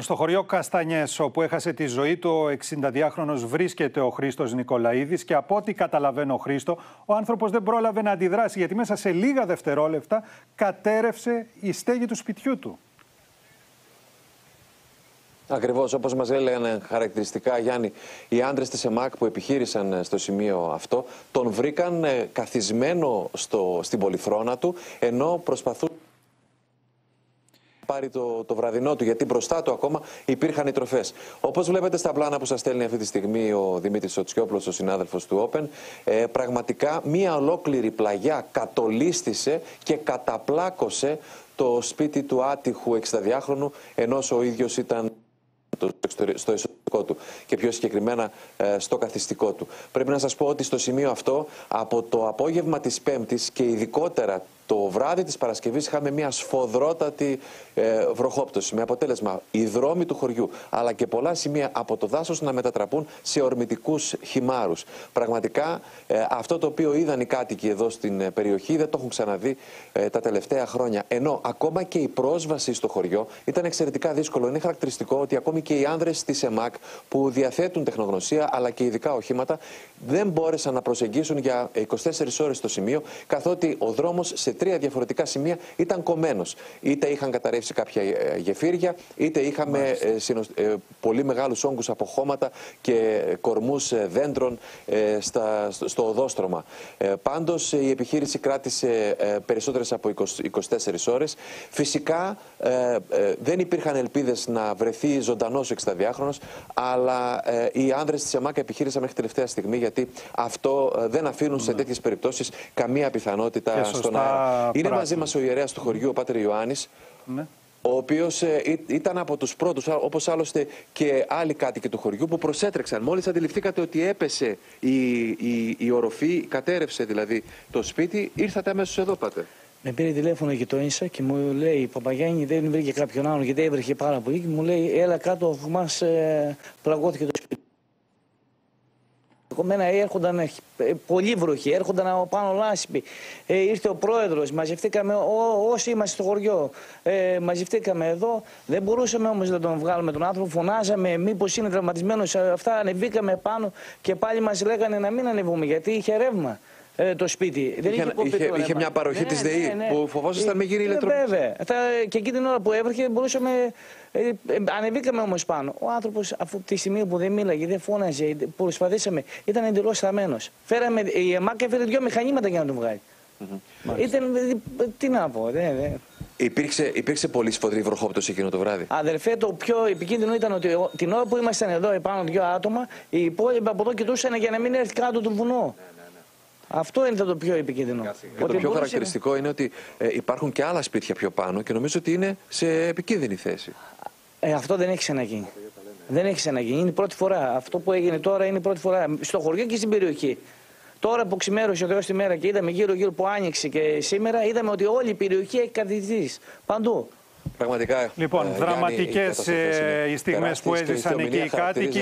Στο χωριό Καστανιές, όπου έχασε τη ζωή του ο 62χρονος βρίσκεται ο Χρήστος Νικολαίδης και από ό,τι καταλαβαίνω Χρήστο, ο άνθρωπος δεν πρόλαβε να αντιδράσει γιατί μέσα σε λίγα δευτερόλεπτα κατέρευσε η στέγη του σπιτιού του. Ακριβώς όπως μας έλεγαν χαρακτηριστικά, Γιάννη, οι άντρες της ΕΜΑΚ που επιχείρησαν στο σημείο αυτό, τον βρήκαν ε, καθισμένο στο, στην πολυθρόνα του, ενώ προσπαθούν πάρει το, το βραδινό του, γιατί μπροστά του ακόμα υπήρχαν οι τροφές. Όπως βλέπετε στα πλάνα που σας στέλνει αυτή τη στιγμή ο Δημήτρης Σοτσιόπλο, ο συνάδελφος του Open, ε, πραγματικά μία ολόκληρη πλαγιά κατολίστησε και καταπλάκωσε το σπίτι του άτυχου 62χρονου, ενώ ο ίδιος ήταν στο εσωτερικό του και πιο συγκεκριμένα ε, στο καθιστικό του. Πρέπει να σας πω ότι στο σημείο αυτό από το απόγευμα της Πέμπτης και ειδικότερα το βράδυ της Παρασκευής είχαμε μια σφοδρότατη ε, βροχόπτωση με αποτέλεσμα οι δρόμοι του χωριού αλλά και πολλά σημεία από το δάσος να μετατραπούν σε ορμητικούς χυμάρους. Πραγματικά ε, αυτό το οποίο είδαν οι κάτοικοι εδώ στην ε, περιοχή δεν το έχουν ξαναδεί ε, τα τελευταία χρόνια. Ενώ ακόμα και η πρόσβαση στο χωριό ήταν εξαιρετικά δύσκολο. Είναι χαρακτηριστικό ότι ακόμη και οι άνδρες της ΕΜΑΚ που διαθέτουν τεχνογνωσία αλλά και ειδικά οχήματα δεν μπόρεσαν να προσεγγίσουν για 24 ώρες στο σημείο καθότι ο δρόμος σε τρία διαφορετικά σημεία ήταν κομμένος. Είτε είχαν καταρρεύσει κάποια ε, γεφύρια, είτε είχαμε ε, ε, πολύ μεγάλους όγκους από χώματα και κορμούς δέντρων στα, στο οδόστρωμα. Πάντως η επιχείρηση κράτησε περισσότερες από 20, 24 ώρες. Φυσικά δεν υπήρχαν ελπίδες να βρεθεί ζωντανός ο 62χρονο, αλλά οι άνδρες της ΕΜΑΚ επιχείρησαν μέχρι τελευταία στιγμή γιατί αυτό δεν αφήνουν σε ναι. τέτοιες περιπτώσεις καμία πιθανότητα στον αέρα. Είναι μαζί μας ο ιερέας του χωριού, ο Πάτερ Ιωάννης. Ναι. Ο οποίος ε, ήταν από τους πρώτους, όπως άλλωστε και άλλοι κάτοικοι του χωριού, που προσέτρεξαν. Μόλις αντιληφθήκατε ότι έπεσε η, η, η οροφή, κατέρευσε δηλαδή το σπίτι, ήρθατε αμέσως εδώ, Πάτερ. Με πήρε τηλέφωνο η γειτόνισσα και μου λέει: Παπαγιάννη δεν βρήκε κάποιον άλλον γιατί έβρεχε πάρα πολύ. Και μου λέει: Έλα κάτω, μας ε, πλαγώθηκε το σπίτι. Μένα έρχονταν ε, πολύ βροχή, έρχονταν από πάνω λάσπη. Ε, ήρθε ο πρόεδρος, μαζευτήκαμε ό, όσοι είμαστε στο χωριό. Ε, μαζευτήκαμε εδώ, δεν μπορούσαμε όμως να τον βγάλουμε τον άνθρωπο. Φωνάζαμε μήπως είναι τραυματισμένος, αυτά ανεβήκαμε πάνω και πάλι μας λέγανε να μην ανεβούμε γιατί είχε ρεύμα ε, το σπίτι. Δεν είχε, είχε, είχε, είχε μια παροχή ναι, της ΔΕΗ ναι, ναι. που φοβόσασταν με γύρι ηλεκτρονική. Βέβαια. Θα, και εκεί την ώρα που έβρεχε μπορούσαμε. Ε, ε, ανεβήκαμε όμως πάνω. Ο άνθρωπος, αφού τη στιγμή που δεν μίλαγε, δεν φώναζε, προσπαθήσαμε, ήταν εντελώς θαμένο. Φέραμε, η ΕΜΑΚ έφερε δύο μηχανήματα για να τον βγάλει. Mm -hmm. Ήταν, τι να πω, δεν. Δε. Υπήρξε, υπήρξε πολύ σφοδρή βροχόπτωση εκείνο το βράδυ. Αδερφέ, το πιο επικίνδυνο ήταν ότι την ώρα που ήμασταν εδώ επάνω δύο άτομα, οι υπόλοιποι από εδώ κοιτούσαν για να μην έρθει κάτω του βουνό. Αυτό είναι το πιο επικίνδυνο. Και το πιο χαρακτηριστικό είναι ότι ε, υπάρχουν και άλλα σπίτια πιο πάνω και νομίζω ότι είναι σε επικίνδυνη θέση. Ε, αυτό δεν έχει ξαναγίνει. Δεν έχει ξαναγίνει. Είναι η πρώτη φορά. Αυτό που έγινε τώρα είναι η πρώτη φορά. Στο χωριό και στην περιοχή. Τώρα που ξημέρωσε ο Θεός τη μέρα και είδαμε γύρω-γύρω που άνοιξε και σήμερα, είδαμε ότι όλη η περιοχή έχει κατηδηθεί. Παντού. Πραγματικά. Λοιπόν, ε, δραματικές ε, οι στιγμές που έζησαν εκεί οι κάτοικοι.